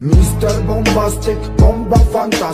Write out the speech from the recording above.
Mr. Bombastic, bomba fantastic